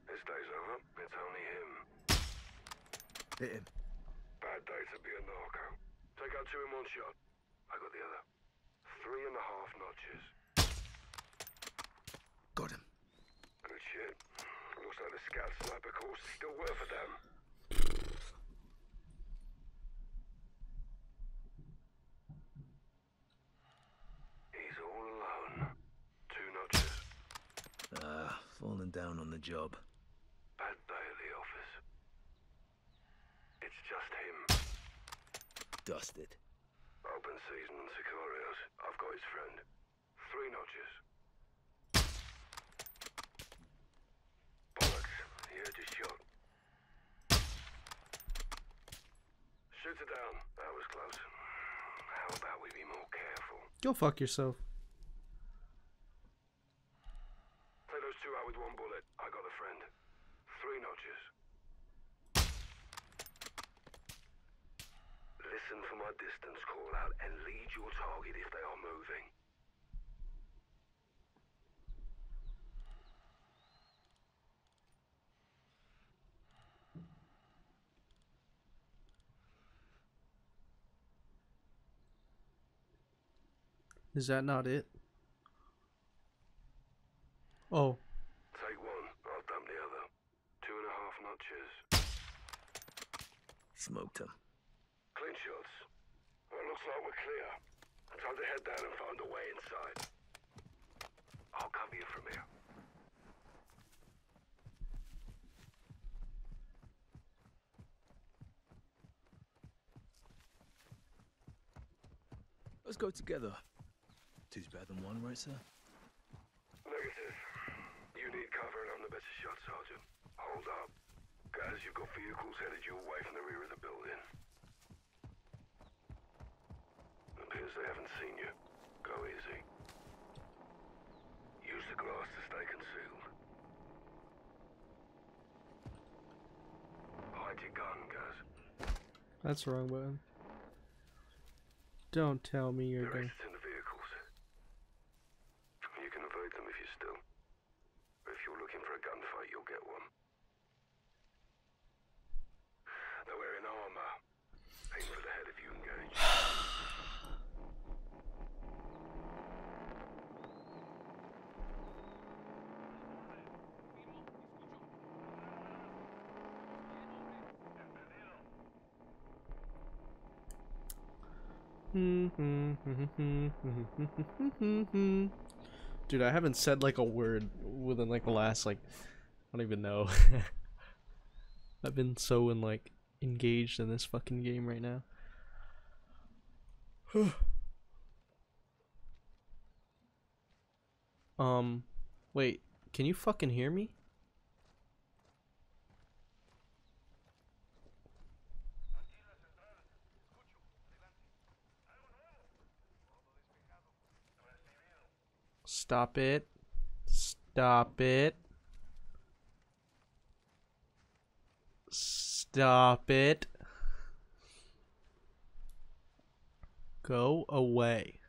This day's over. It's only him. Hit him. Bad day to be a narco. Take out two in one shot. I got the other. Three and a half notches. Got him. Good shit. Looks like the scout sniper course is still worth a damn. He's all alone. Two notches. Falling down on the job. Bad day at the office. It's just him. Dusted. Open season on Sicarios. I've got his friend. Three notches. Bollocks. He heard your shot. Shoot it down. That was close. How about we be more careful? Go fuck yourself. Take those two out with one bullet. I got a friend. Three notches. Listen for distance call out and lead your target if they are moving. Is that not it? Oh, Take one, I'll dump the other. Two and a half notches. Smoked him. Clean shots. Well, looks like we're clear. Time to head down and find a way inside. I'll cover you from here. Let's go together. Two's better than one, right, sir? Negative. You need cover and I'm the better shot, Sergeant. Hold up. Guys, you've got vehicles headed your way from the rear of the building. Appears they haven't seen you. Go easy. Use the glass to stay concealed. Hide your gun, guys. that's the wrong button. Don't tell me you're going. exits in the vehicles. You can avoid them if you're still. If you're looking for a gunfight, you'll get one. They're wearing armor. Aim for the head if you engage. Dude, I haven't said like a word within like the last like I don't even know. I've been so in like engaged in this fucking game right now. um wait, can you fucking hear me? Stop it. Stop it. Stop it. Go away.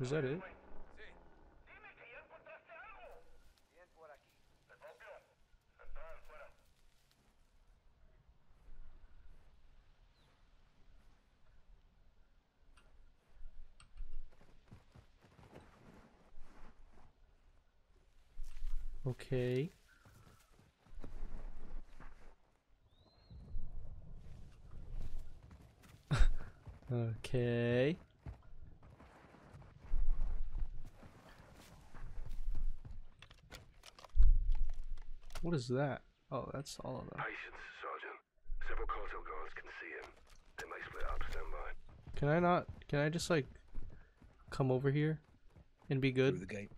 Was that it? Okay. okay. What is that? Oh, that's all of them. Patience, Sergeant. Several cartel guards can see him. They may split up. Stand by. Can I not? Can I just like come over here and be good? Through the gate.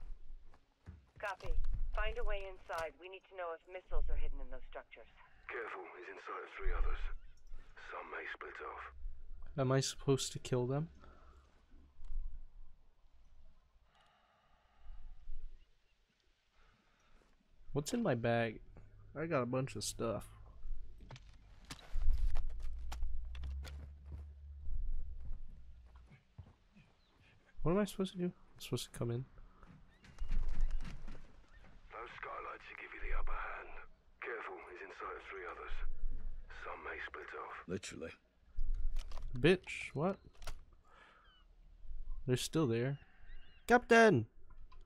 Copy. Find a way inside. We need to know if missiles are hidden in those structures. Careful, he's inside of three others. Some may split off. Am I supposed to kill them? What's in my bag? I got a bunch of stuff. What am I supposed to do? I'm supposed to come in. Those skylights should give you the upper hand. Careful, he's inside of three others. Some may split off. Literally. Bitch, what? They're still there. Captain!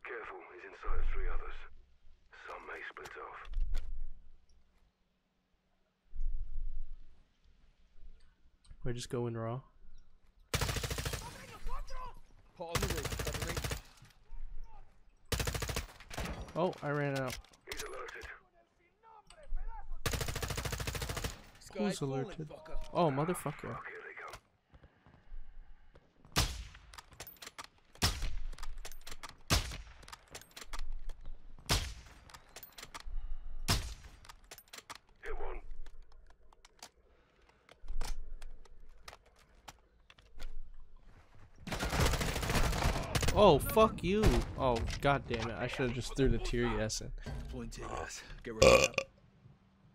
Careful, he's inside of three others. Some may split off. I just go in raw. Pot on the roof. Covering. Oh, I ran out. He's alerted. Who's alerted? Oh, motherfucker. Hit one. Oh, fuck you. Oh, god damn it. I should have just threw the tear gas in. Point to yes. Get rid of that.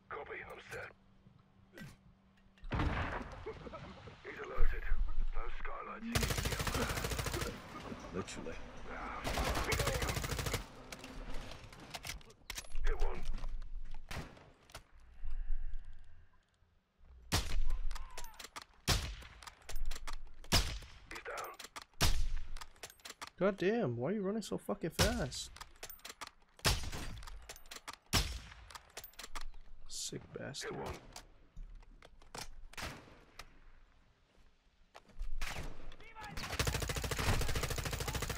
Copy, I'm set. He's alerted. Those skylights should give you the upper hand. Literally. Hit one. He's down. God damn, why are you running so fucking fast? Sick bastard.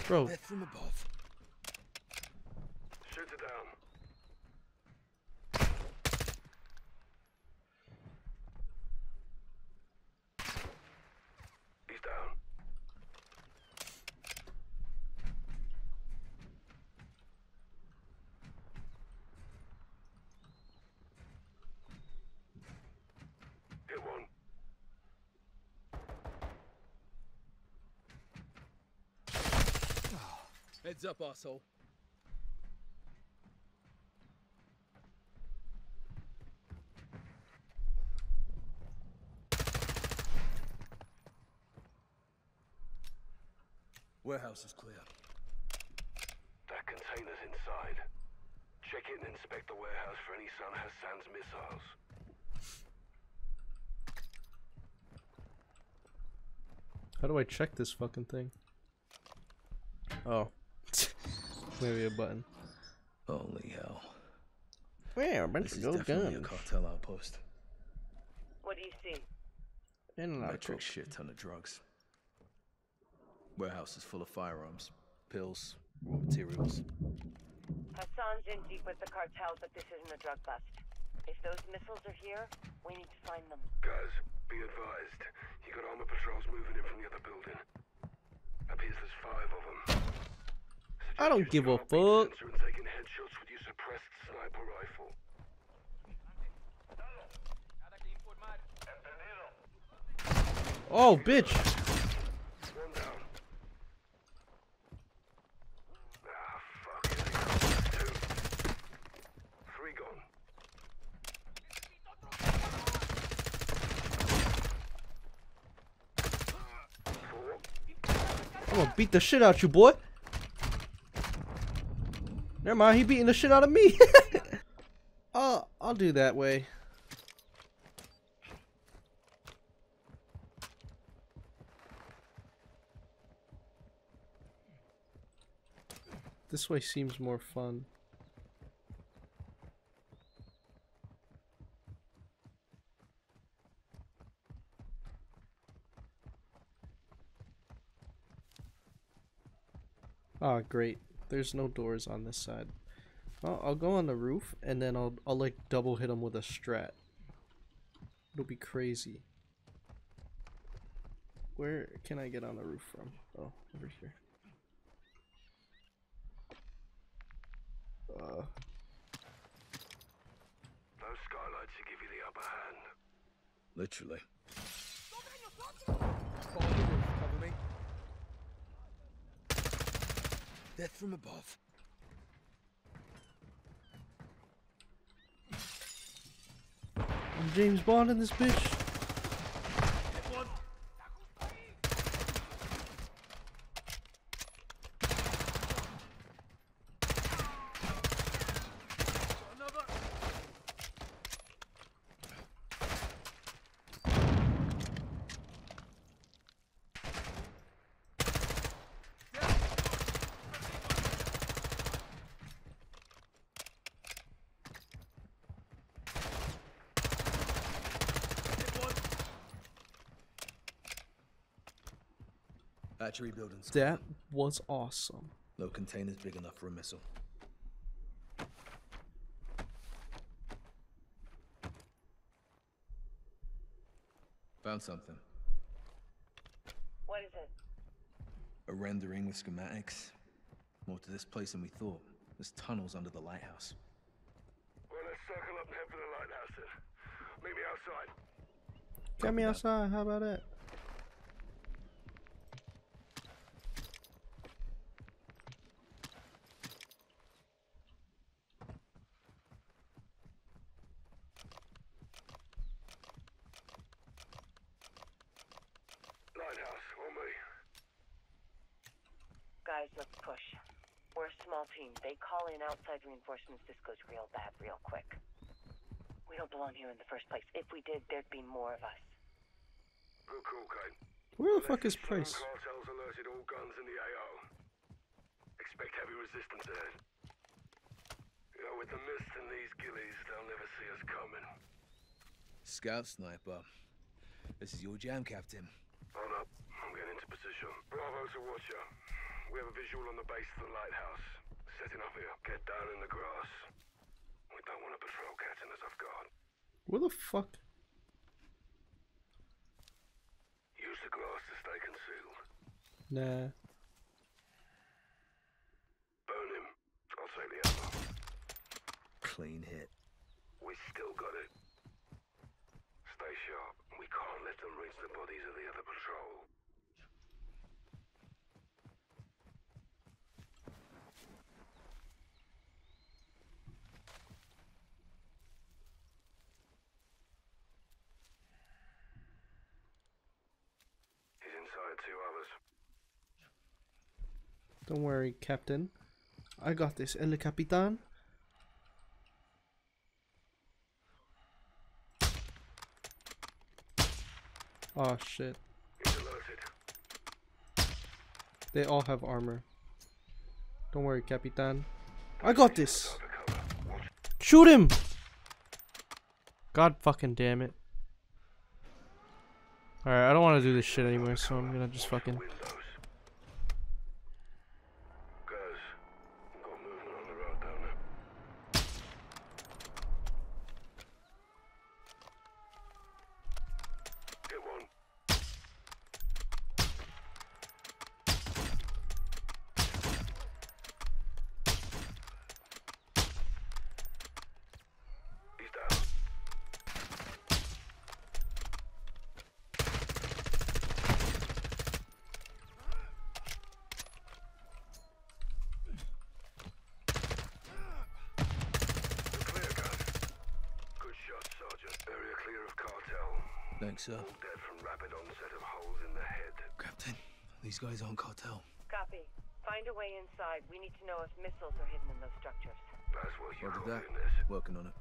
Bro, from above. Shoot it down. He's down. Hit one. Heads up, asshole. Warehouse is clear. That container's inside. Check it and inspect the warehouse for any San Hassan's missiles. How do I check this fucking thing? Oh. Maybe a button. Holy hell. Where? A bunch This of is gold definitely a cartel outpost. What do you see? And a Metric shit ton of drugs. Warehouse is full of firearms, pills, raw materials. Hassan's in deep with the cartel, but this isn't a drug bust. If those missiles are here, we need to find them. Guys, be advised. You got armor patrols moving in from the other building. Appears there's five of them. I don't give a fuck. Oh, bitch! I'm gonna beat the shit out you, boy. Never mind, he beating the shit out of me. I'll I'll do that way. This way seems more fun. Ah, great. There's no doors on this side. Well, I'll go on the roof and then I'll I'll like double hit him with a strat. It'll be crazy. Where can I get on the roof from? Oh, over here. Uh, Those skylights should give you the upper hand. Literally. Cover me. Death from above. I'm James Bond in this bitch. Battery buildings. That was awesome. No containers big enough for a missile. Found something. What is it? A rendering with schematics. More to this place than we thought. There's tunnels under the lighthouse. Well, let's circle up and head for the lighthouse then. Meet me outside. Get me outside. How about that? Lighthouse, on me. Guys, let's push. We're a small team. They call in outside reinforcements. This goes real bad real quick. We don't belong here in the first place. If we did, there'd be more of us. Good call, Kate. Where the fuck is Price? Cartels alerted all guns in the AO. Expect heavy resistance ahead. You know, with the mist and these ghillies, they'll never see us coming. Scout sniper. This is your jam, Captain. On up. I'm getting into position. Bravo to Watcher. We have a visual on the base of the lighthouse. Setting up here. Get down in the grass. We don't want a patrol catching us off guard. Where the fuck? Use the grass to stay concealed. Nah. Burn him. I'll take the ammo. Clean hit. We still got it. Stay sharp. We can't let them reach the bodies of the other patrol. inside two hours. Don't worry, Captain. I got this, El Capitan. Oh shit. They all have armor. Don't worry, Capitan. I got this! Shoot him! God fucking damn it. Alright, I don't want to do this shit anymore, so I'm gonna just fucking... Guys, got movement on the road down there. Hit one. He's down. Clear, guys. Good shot, Sergeant. Area clear of cartel. Thanks, sir. All dead from rapid onset of holes in the head. Captain, these guys aren't cartel. Copy. Find a way inside. We need to know if missiles are hidden in those structures. That's what you Roger call that. in this. Working on it.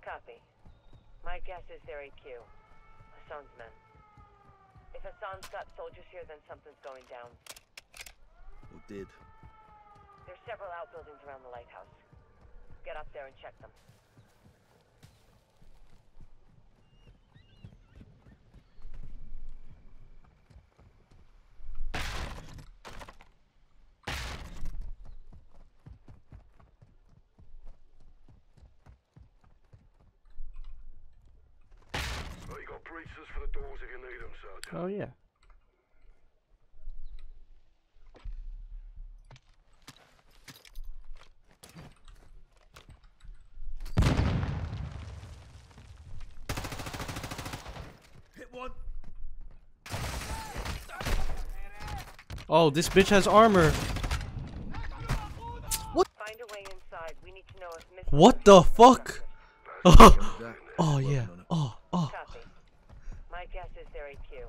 Copy. My guess is they're AQ. Hassan's men. If Hassan's got soldiers here, then something's going down. Or did. There's several outbuildings around the lighthouse. Get up there and check them. Well, you got breaches for the doors if you need them, Sergeant. Oh yeah. Hit one. Oh, this bitch has armor. What? Find a way inside. We need to know if What the fuck? oh yeah. Copy. My guess is they're AQ.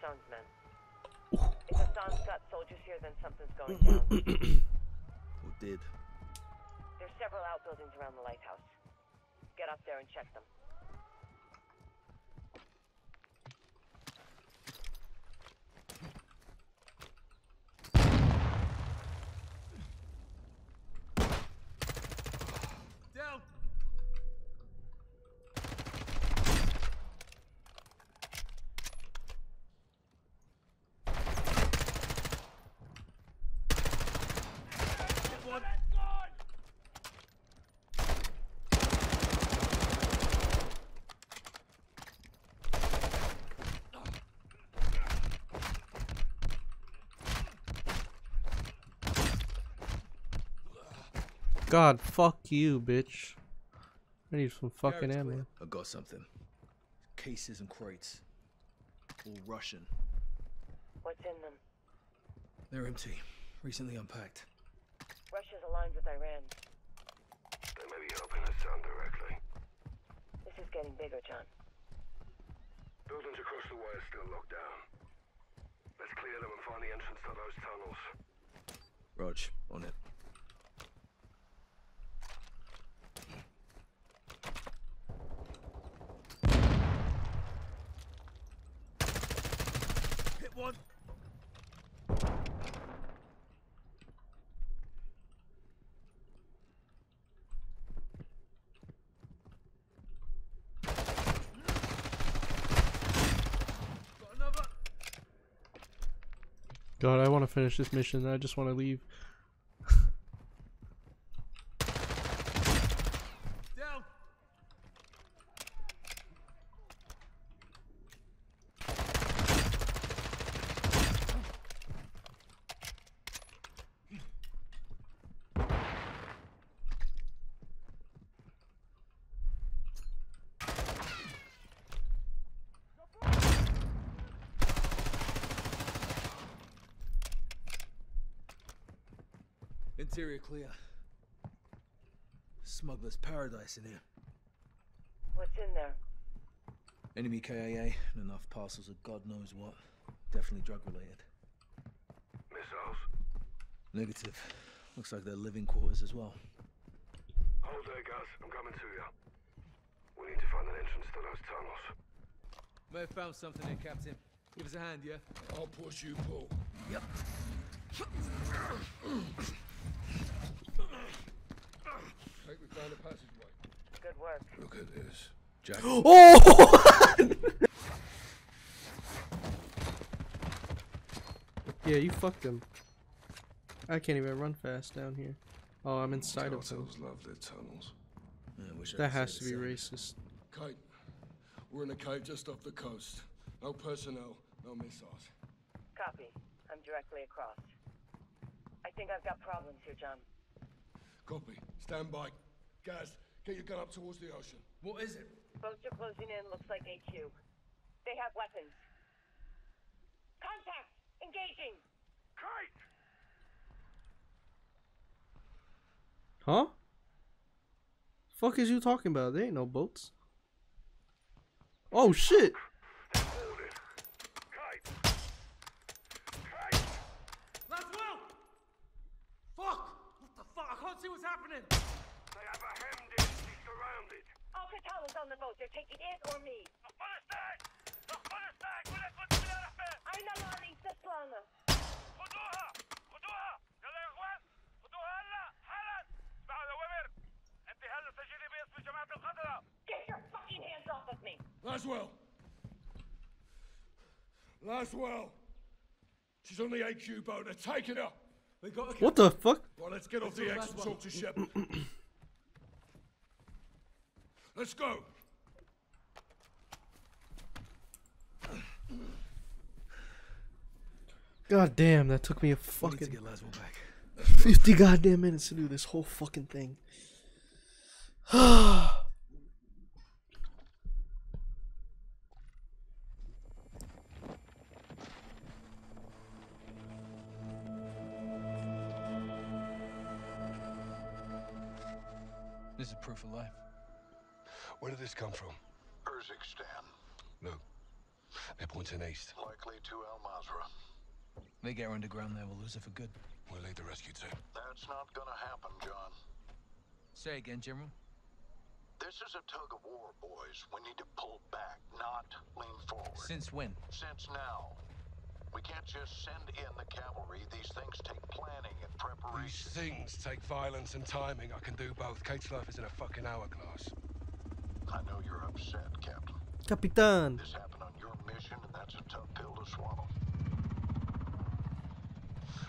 Hassan's men. If Hassan's got soldiers here, then something's going down. Or did. There's several outbuildings around the lighthouse. Get up there and check them. God, fuck you, bitch. I need some fucking Garrett's ammo. clear. I got something. Cases and crates. All Russian. What's in them? They're empty. Recently unpacked. Russia's aligned with Iran. They may be helping Hassan directly. This is getting bigger, John. Buildings across the way are still locked down. Let's clear them and find the entrance to those tunnels. Rog, on it. God, I want to finish this mission. I just want to leave. Down. Interior clear. Smuggler's paradise in here. What's in there? Enemy KIA and enough parcels of God knows what. Definitely drug related. Missiles. Negative. Looks like they're living quarters as well. Hold there, guys. I'm coming to you. We need to find an entrance to those tunnels. May have found something here, Captain. Give us a hand, yeah? I'll push you, Paul. Yep. Think we found a passageway. Good work. Look at this. Jack. Oh! yeah, you fucked him. I can't even run fast down here. Oh, I'm inside of him. Telltales love their tunnels. That has to be racist. Kate, we're in a cave just off the coast. No personnel, no missiles. Copy. I'm directly across. I think I've got problems here, John. Copy. Stand by. Gaz, get your gun up towards the ocean. What is it? Boats are closing in. Looks like AQ. They have weapons. Contact! Engaging! Kate! Huh? Fuck is you talking about? There ain't no boats. Oh shit! Laswell! Fuck! What the fuck? I can't see what's happening. They have a hemmed in. He's surrounded. All Catalans on the boat. They're taking it or me. أين ماري تسلانا؟ خذوها! خذوها! يلا يا اخوان! خذوها هلا! حالا! اسمعوا يا ومر! انت هلا سجلي باسم جماعة الخضراء! Get your fucking hands off of me! Laswell! Laswell! She's on the AQ boat. They're taking her. They got What the fuck? Well, let's get off Let's the go, X and talk to Shepherd. let's go. God damn, that took me a We need to fucking get Laswell back. 50 goddamn minutes to do this whole fucking thing. come from? Urzikstan. Look, they're pointing east. Likely to Al Mazrah. They get her underground there, we'll lose her for good. We'll lead the rescue team. That's not gonna happen, John. Say again, General. This is a tug of war, boys. We need to pull back, not lean forward. Since when? Since now. We can't just send in the cavalry. These things take planning and preparation. These things take violence and timing. I can do both. Kate's life is in a fucking hourglass. I know you're upset, Captain. Capitan. This happened on your mission, and that's a tough pill to swallow.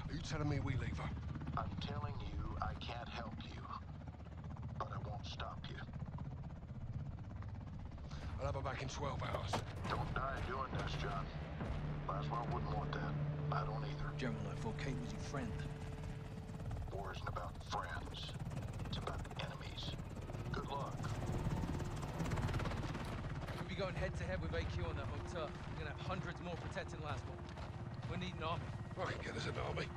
Are you telling me we leave her? I'm telling you, I can't help you. But I won't stop you. I'll have her back in 12 hours. Don't die doing this, John. Laswell wouldn't want that. I don't either. General, I thought Kate was your friend. War isn't about friends. It's about enemies. Good luck. Be going head to head with AQ on that motor. We're gonna have hundreds more protecting Laswell. We need an army. Can get us an army.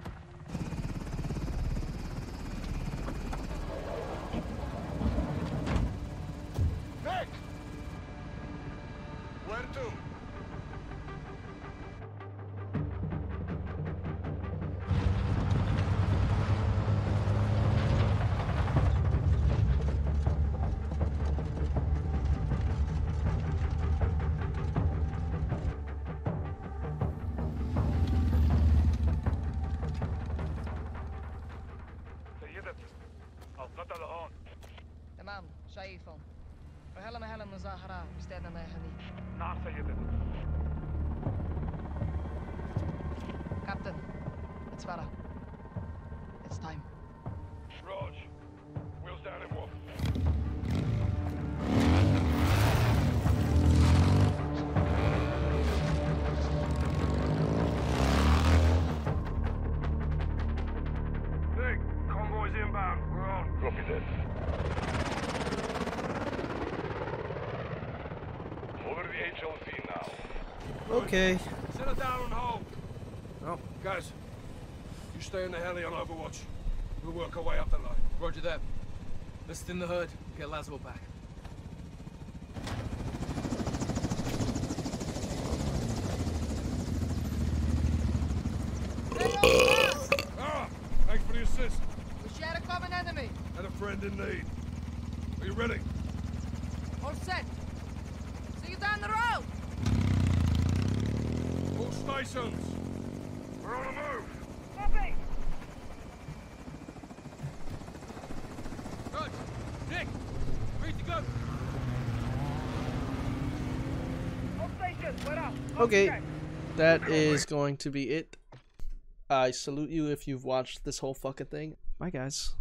Nick! Where to? Okay. Settle down and hold. Oh. Guys, you stay in the heli on Overwatch. We'll work our way up the line. Roger that. Let's thin the herd, get Laswell back. Ah, thanks for the assist. We share a common enemy And a friend in need. Are you ready? all set see you down the road stations! We're on the move! Copy! Rog, Nick, ready to go. All stations, fuera! Okay, that is going to be it. I salute you if you've watched this whole fucking thing. Bye, guys.